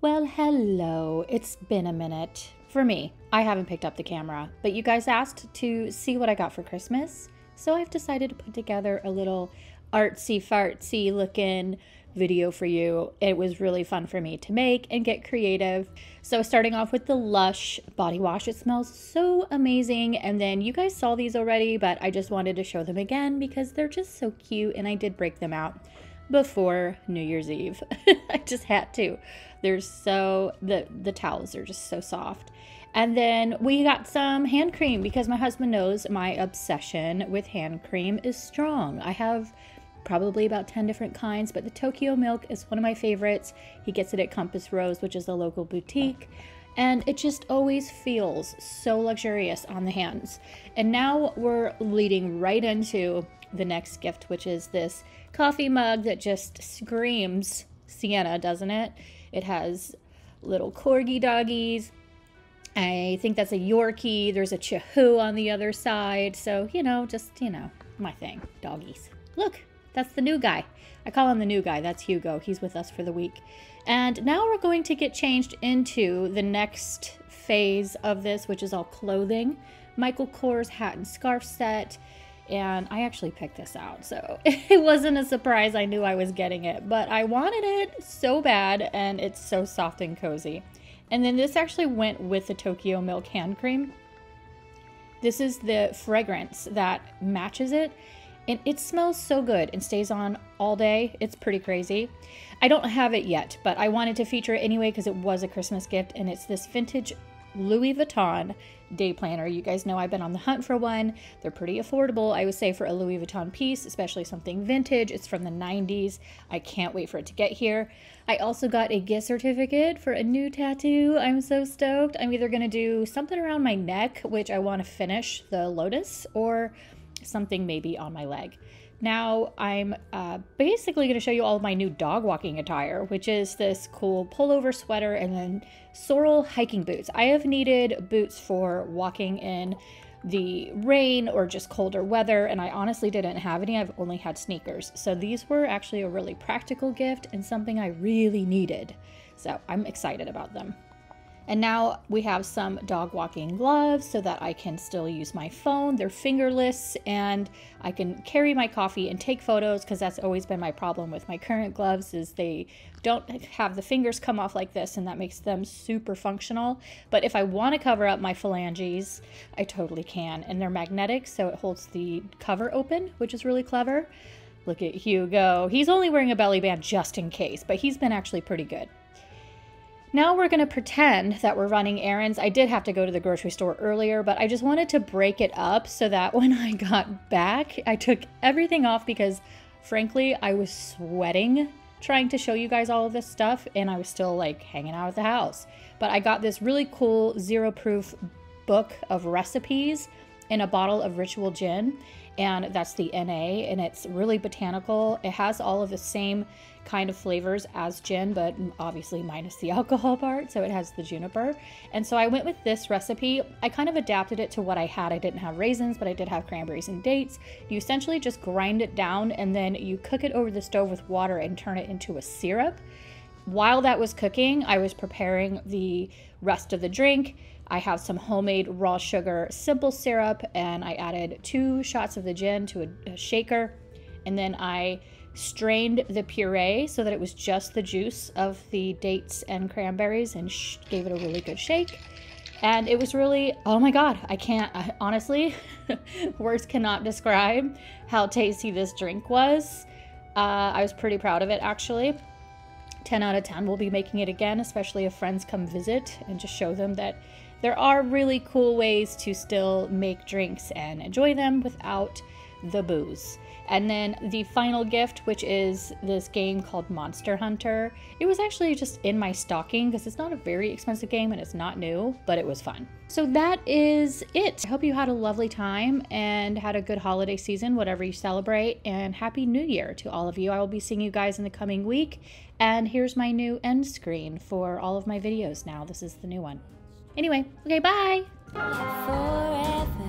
Well, hello. It's been a minute. For me, I haven't picked up the camera, but you guys asked to see what I got for Christmas, so I've decided to put together a little artsy fartsy looking video for you. It was really fun for me to make and get creative. So, starting off with the Lush body wash, it smells so amazing. And then you guys saw these already, but I just wanted to show them again because they're just so cute and I did break them out before New Year's Eve. I just had to. They're so the the towels are just so soft. And then we got some hand cream because my husband knows my obsession with hand cream is strong. I have probably about 10 different kinds, but the Tokyo Milk is one of my favorites. He gets it at Compass Rose, which is a local boutique. And it just always feels so luxurious on the hands. And now we're leading right into the next gift, which is this coffee mug that just screams Seanna, doesn't it? It has little corgi doggies. I think that's a Yorkie. There's a Chihuahua on the other side. So, you know, just, you know, my thing. Doggies. Look, that's the new guy. I call him the new guy. That's Hugo. He's with us for the week. And now we're going to get changed into the next phase of this, which is all clothing. Michael Kors hat and scarf set and I actually picked this out. So it wasn't a surprise. I knew I was getting it, but I wanted it so bad, and it's so soft and cozy. And then this actually went with the Tokyo Milk hand cream. This is the fragrance that matches it, and it smells so good and stays on all day. It's pretty crazy. I don't have it yet, but I wanted to feature it anyway because it was a Christmas gift, and it's this vintage Louis Vuitton day planner. You guys know I've been on the hunt for one. They're pretty affordable, I would say, for a Louis Vuitton piece, especially something vintage. It's from the 90s. I can't wait for it to get here. I also got a gift certificate for a new tattoo. I'm so stoked. I'm either going to do something around my neck, which I want to finish the lotus, or something maybe on my leg. Now I'm uh, basically going to show you all of my new dog walking attire, which is this cool pullover sweater and then Sorel hiking boots. I have needed boots for walking in the rain or just colder weather, and I honestly didn't have any. I've only had sneakers. So these were actually a really practical gift and something I really needed. So I'm excited about them. And now we have some dog walking gloves so that I can still use my phone. They're fingerless and I can carry my coffee and take photos because that's always been my problem with my current gloves is they don't have the fingers come off like this and that makes them super functional. But if I want to cover up my phalanges, I totally can. And they're magnetic so it holds the cover open, which is really clever. Look at Hugo. He's only wearing a belly band just in case, but he's been actually pretty good. Now we're going to pretend that we're running errands. I did have to go to the grocery store earlier, but I just wanted to break it up so that when I got back, I took everything off because frankly, I was sweating trying to show you guys all of this stuff and I was still like hanging out at the house. But I got this really cool zero proof book of recipes in a bottle of Ritual gin and that's the NA and it's really botanical. It has all of the same kind of flavors as gin, but obviously minus the alcohol part. So it has the juniper. And so I went with this recipe. I kind of adapted it to what I had. I didn't have raisins, but I did have cranberries and dates. You essentially just grind it down and then you cook it over the stove with water and turn it into a syrup. While that was cooking, I was preparing the rest of the drink. I have some homemade raw sugar simple syrup and I added two shots of the gin to a, a shaker. And then I strained the puree so that it was just the juice of the dates and cranberries and sh- gave it a really good shake. And it was really, oh my God, I can't, I, honestly, words cannot describe how tasty this drink was. Uh, I was pretty proud of it actually. 10 out of 10. We'll be making it again, especially if friends come visit and just show them that there are really cool ways to still make drinks and enjoy them without the booze. And then the final gift, which is this game called Monster Hunter. It was actually just in my stocking because it's not a very expensive game and it's not new, but it was fun. So that is it. I hope you had a lovely time and had a good holiday season, whatever you celebrate, and Happy New Year to all of you. I will be seeing you guys in the coming week. And here's my new end screen for all of my videos now. This is the new one. Anyway, okay, bye. Forevermore.